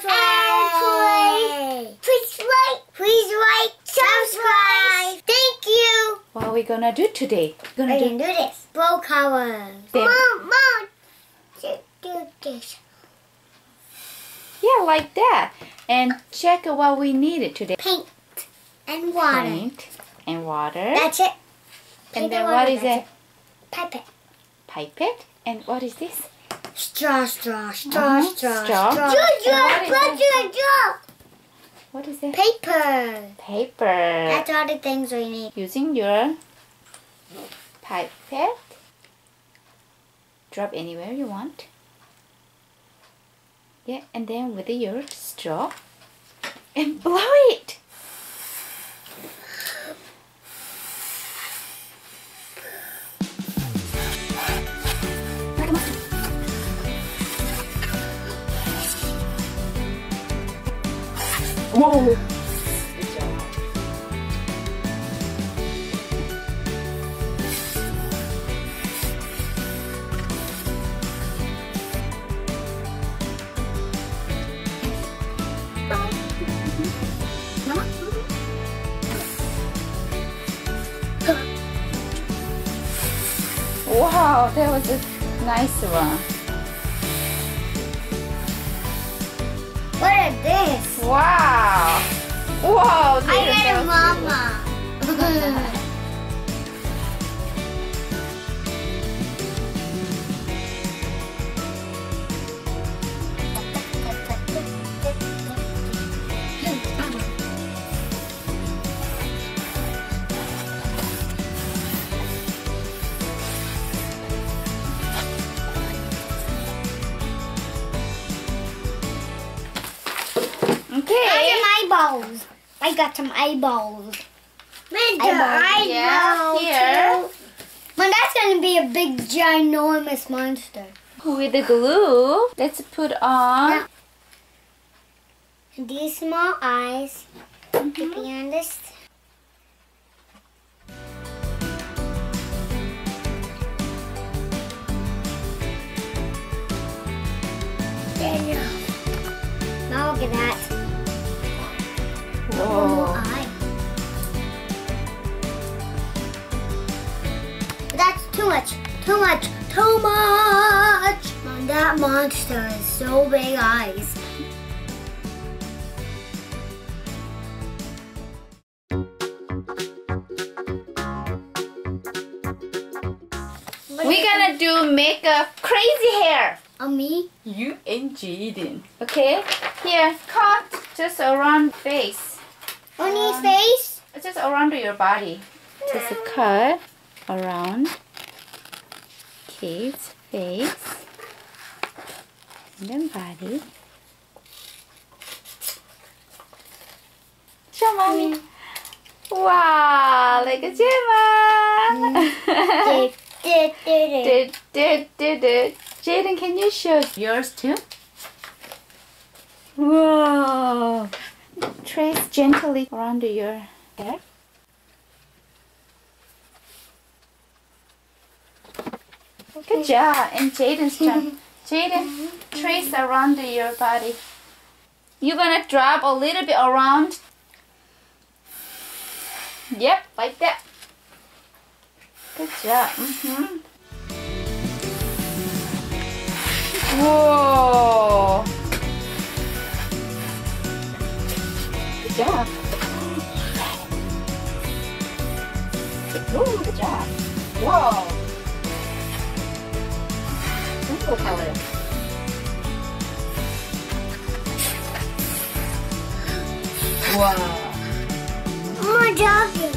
play. Play. Please like, please like, subscribe. Thank you. What are we gonna do today? We're gonna, do, do, this. Blow colors. Mom, mom, do this. Yeah, like that. And check what we needed today. Paint and water. Paint and water. That's it. Paint and then and water, what is it? Pipette. Pipette? And what is this? Straw, straw, straw, straw, straw. straw. And what is it? straw. What is it? Paper. Paper. That's all the things we need. Using your pipette. Drop anywhere you want. Yeah, and then with your straw and blow it. Whoa! Wow, that was a nice one. What is this? Wow! Wow, I got a mama. I got eyeballs. I got some eyeballs. Man, Eyeballs, yeah, here. Man, that's gonna be a big, ginormous monster. With the glue, let's put on. Yeah. These small eyes could be on this. There you. Now look at that. Monster has so big eyes. We're gonna do make a crazy hair. On me? You and Jaden. Okay? Here, cut just around face. On his Um, face? Just around your body. Just a cut around kid's face. And then body. Show mommy. Mm. Wow, like a Gema. Did, did, did, did. Did, did. Jaden, can you show yours too? Whoa. Trace gently around your hair. Good job. And Jaden's turn. Jaden, trace around your body. You're gonna drop a little bit around. Yep, like that. Good job. hmm Whoa. Good job. Ooh, good job. Whoa. Rainbow color. Wow. More doggy.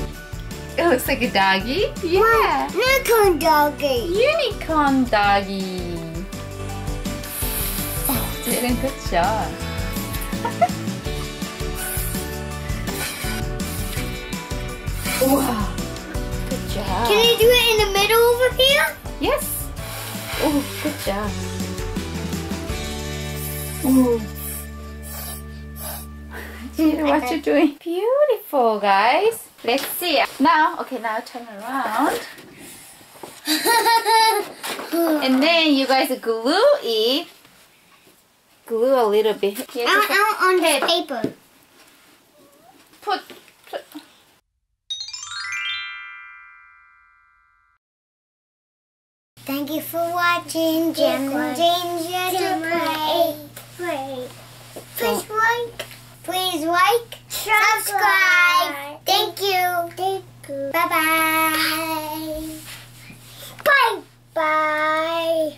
It looks like a doggy. Yeah. Unicorn doggy. Unicorn doggy. Oh, Jaden, good job. wow. Good job. Can I do it in the middle over here? Yes. Oh, good job. Oh. Jaden, what you're doing? Beautiful, guys. Let's see. Now, okay, now turn around. And then you guys glue it. Glue a little bit. Here, I, just I want on the paper. put. Thank you for watching Gema and Jaden Play. Play. Please oh. like. Please like. Subscribe. Thank you. Thank you. Bye-bye. Bye-bye.